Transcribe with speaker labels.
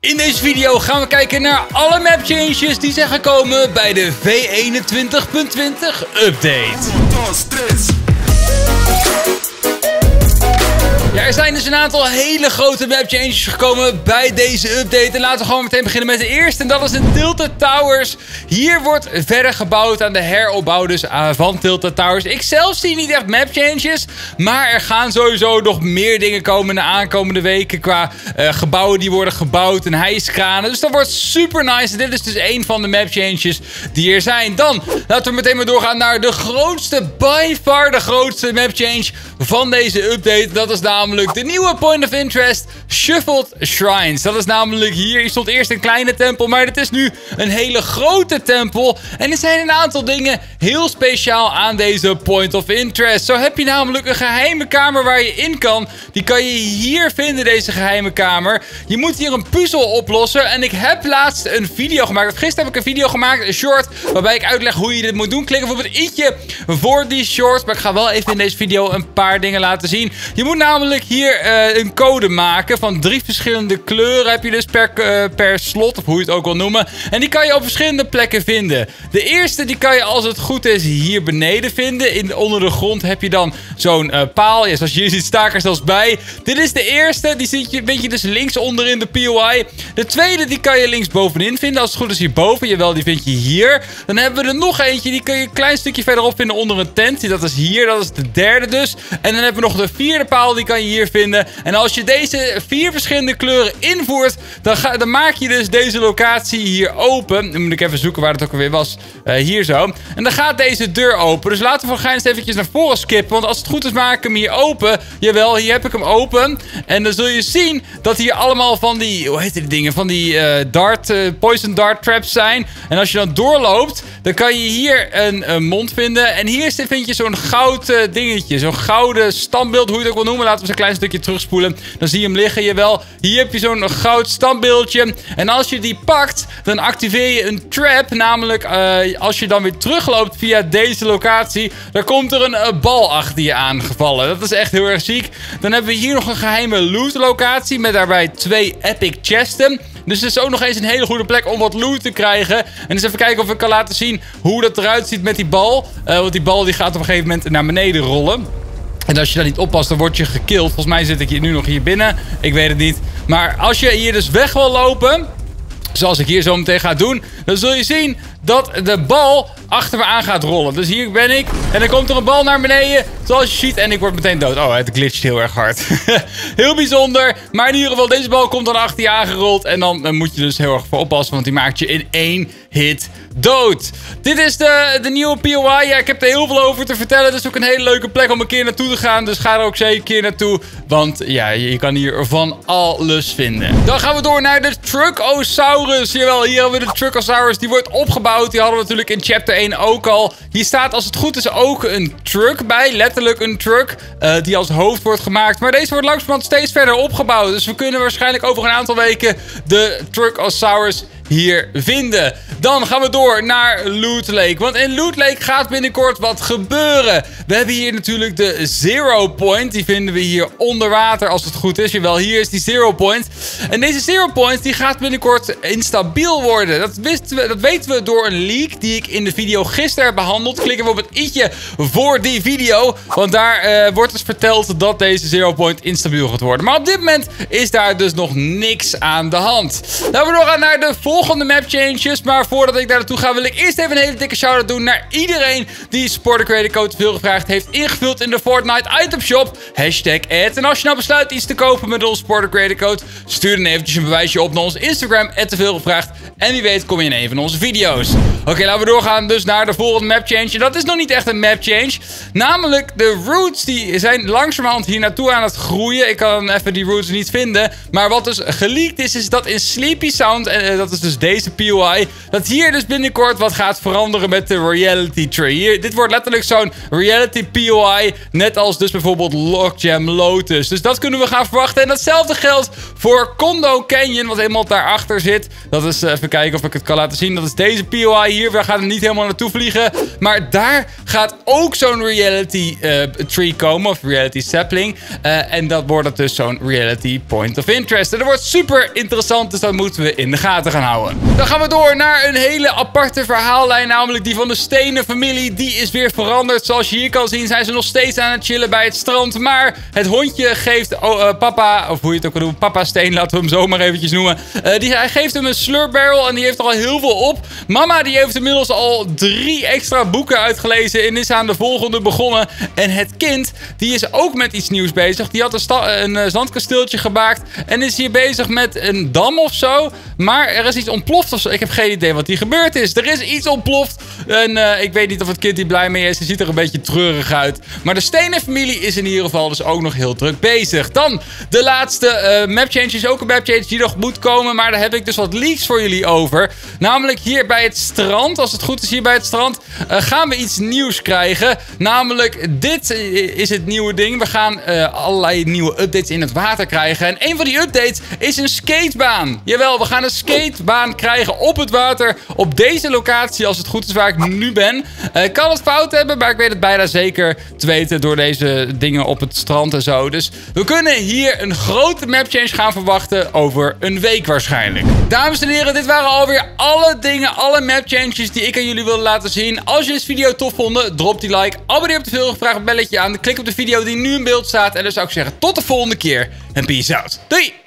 Speaker 1: In deze video gaan we kijken naar alle map changes die zijn gekomen bij de V21.20 update. Ja, er zijn dus een aantal hele grote map changes gekomen bij deze update. En laten we gewoon meteen beginnen met de eerste. En dat is de Tilted Towers. Hier wordt verder gebouwd aan de heropbouw dus, uh, van Tilted Towers. Ik zelf zie niet echt map changes. Maar er gaan sowieso nog meer dingen komen de aankomende weken. Qua uh, gebouwen die worden gebouwd en hijskranen. Dus dat wordt super nice. Dit is dus een van de map changes die er zijn. Dan laten we meteen maar doorgaan naar de grootste, by far de grootste map change van deze update. Dat is namelijk de nieuwe point of interest, Shuffled Shrines. Dat is namelijk hier, hier stond eerst een kleine tempel, maar dit is nu een hele grote tempel. En er zijn een aantal dingen heel speciaal aan deze point of interest. Zo heb je namelijk een geheime kamer waar je in kan. Die kan je hier vinden, deze geheime kamer. Je moet hier een puzzel oplossen. En ik heb laatst een video gemaakt, gisteren heb ik een video gemaakt, een short, waarbij ik uitleg hoe je dit moet doen. Klik bijvoorbeeld ietsje voor die short, maar ik ga wel even in deze video een paar dingen laten zien. Je moet namelijk hier uh, een code maken van drie verschillende kleuren heb je dus per, uh, per slot, of hoe je het ook wil noemen. En die kan je op verschillende plekken vinden. De eerste die kan je als het goed is hier beneden vinden. In, onder de grond heb je dan zo'n uh, paal. Ja, zoals je ziet sta er zelfs bij. Dit is de eerste, die zit je, weet je dus links onder in de POI. De tweede die kan je links bovenin vinden. Als het goed is hierboven, jawel die vind je hier. Dan hebben we er nog eentje, die kun je een klein stukje verderop vinden onder een tent. Dat is hier, dat is de derde dus. En dan hebben we nog de vierde paal, die kan je hier vinden. En als je deze vier verschillende kleuren invoert, dan, ga, dan maak je dus deze locatie hier open. Dan moet ik even zoeken waar het ook alweer was. Uh, hier zo. En dan gaat deze deur open. Dus laten we voor Gijns eventjes naar voren skippen. Want als het goed is, maak ik hem hier open. Jawel, hier heb ik hem open. En dan zul je zien dat hier allemaal van die, hoe heet die dingen? Van die uh, dart, uh, poison dart traps zijn. En als je dan doorloopt, dan kan je hier een, een mond vinden. En hier vind je zo'n goud dingetje. Zo'n gouden standbeeld, hoe je het ook wil noemen. Laten we eens een klein stukje terugspoelen. Dan zie je hem liggen. Jawel, hier heb je zo'n goud standbeeldje. En als je die pakt, dan activeer je een trap. Namelijk, uh, als je dan weer terugloopt via deze locatie, dan komt er een uh, bal achter je aangevallen. Dat is echt heel erg ziek. Dan hebben we hier nog een geheime loot locatie met daarbij twee epic chesten. Dus het is ook nog eens een hele goede plek om wat loot te krijgen. En eens even kijken of ik kan laten zien hoe dat eruit ziet met die bal. Uh, want die bal die gaat op een gegeven moment naar beneden rollen. En als je daar niet oppast, dan word je gekild. Volgens mij zit ik hier nu nog hier binnen. Ik weet het niet. Maar als je hier dus weg wil lopen, zoals ik hier zo meteen ga doen, dan zul je zien dat de bal achter me aan gaat rollen. Dus hier ben ik. En dan komt er een bal naar beneden. Zoals je ziet. En ik word meteen dood. Oh, het glitcht heel erg hard. heel bijzonder. Maar in ieder geval, deze bal komt dan achter je aangerold. En dan, moet je dus heel erg voor oppassen. Want die maakt je in één hit dood. Dit is de, de nieuwe POI. Ja, ik heb er heel veel over te vertellen. Het is ook een hele leuke plek om een keer naartoe te gaan. Dus ga er ook zeker een keer naartoe. Want ja, je kan hier van alles vinden. Dan gaan we door naar de Truckosaurus. Jawel, hier hebben we de Truckosaurus. Die wordt opgebouwd. Die hadden we natuurlijk in chapter 1 ook al. Hier staat als het goed is ook een truck bij. Letterlijk een truck uh, die als hoofd wordt gemaakt. Maar deze wordt langzamerhand steeds verder opgebouwd. Dus we kunnen waarschijnlijk over een aantal weken de Truckosaurus hier vinden. Dan gaan we door naar Loot Lake. Want in Loot Lake gaat binnenkort wat gebeuren. We hebben hier natuurlijk de Zero Point. Die vinden we hier onder water als het goed is. Jawel, hier is die Zero Point. En deze Zero Point die gaat binnenkort instabiel worden. Dat, wisten we, dat weten we door een leak die ik in de video gisteren heb behandeld. Klikken we op het i'tje voor die video. Want daar uh, wordt dus verteld dat deze Zero Point instabiel gaat worden. Maar op dit moment is daar dus nog niks aan de hand. Laten we doorgaan naar de volgende map changes. Maar voordat ik daar naartoe ga, wil ik eerst even een hele dikke shout-out doen naar iedereen die Supporter Creator Code veel gevraagd heeft ingevuld in de Fortnite Item Shop. Hashtag ad. En als je nou besluit iets te kopen met onze Supporter Creator Code, stuur dan eventjes een bewijsje op naar onze Instagram, te veel gevraagd. En wie weet kom je in een van onze video's. Oké, laten we doorgaan dus naar de volgende map change. Dat is nog niet echt een map change. Namelijk de roots die zijn langzamerhand hier naartoe aan het groeien. Ik kan even die roots niet vinden. Maar wat dus geleakt is, is dat in Sleepy Sound, en uh, dat is dus dus deze POI, dat hier dus binnenkort wat gaat veranderen met de reality tree. Hier, dit wordt letterlijk zo'n reality POI, net als dus bijvoorbeeld Lockjam Lotus. Dus dat kunnen we gaan verwachten. En datzelfde geldt voor Condo Canyon, wat helemaal daarachter zit. Dat is, even kijken of ik het kan laten zien. Dat is deze POI hier. We gaan er niet helemaal naartoe vliegen. Maar daar gaat ook zo'n reality uh, tree komen, of reality sapling. Uh, en dat wordt dus zo'n reality point of interest. En dat wordt super interessant, dus dat moeten we in de gaten gaan houden. Dan gaan we door naar een hele aparte verhaallijn, namelijk die van de stenen familie. Die is weer veranderd. Zoals je hier kan zien zijn ze nog steeds aan het chillen bij het strand. Maar het hondje geeft oh, uh, papa, of hoe je het ook kan doen, papa steen, laten we hem zo maar eventjes noemen. die, hij geeft hem een slurp barrel en die heeft er al heel veel op. Mama die heeft inmiddels al drie extra boeken uitgelezen en is aan de volgende begonnen. En het kind, die is ook met iets nieuws bezig. Die had een, een uh, zandkasteeltje gemaakt en is hier bezig met een dam of zo. Maar er is iets ontploft of zo. Ik heb geen idee wat hier gebeurd is. Er is iets ontploft. En uh, ik weet niet of het kind hier blij mee is. Hij ziet er een beetje treurig uit. Maar de stenen familie is in ieder geval dus ook nog heel druk bezig. Dan de laatste uh, map change is ook een map change die nog moet komen. Maar daar heb ik dus wat leaks voor jullie over. Namelijk hier bij het strand. Als het goed is hier bij het strand. Gaan we iets nieuws krijgen. Namelijk dit is het nieuwe ding. We gaan allerlei nieuwe updates in het water krijgen. En een van die updates is een skatebaan. Jawel, we gaan een skatebaan krijgen op het water. Op deze locatie, als het goed is waar ik nu ben. Ik kan het fout hebben, maar ik weet het bijna zeker te weten door deze dingen op het strand en zo. Dus we kunnen hier een grote map change gaan verwachten over een week waarschijnlijk. Dames en heren, dit waren alweer alle dingen, alle map changes die ik aan jullie wilde laten zien. Als je deze video tof vond, drop die like, abonneer op de veel gevraagd belletje aan, klik op de video die nu in beeld staat. En dan zou ik zeggen tot de volgende keer en peace out. Doei!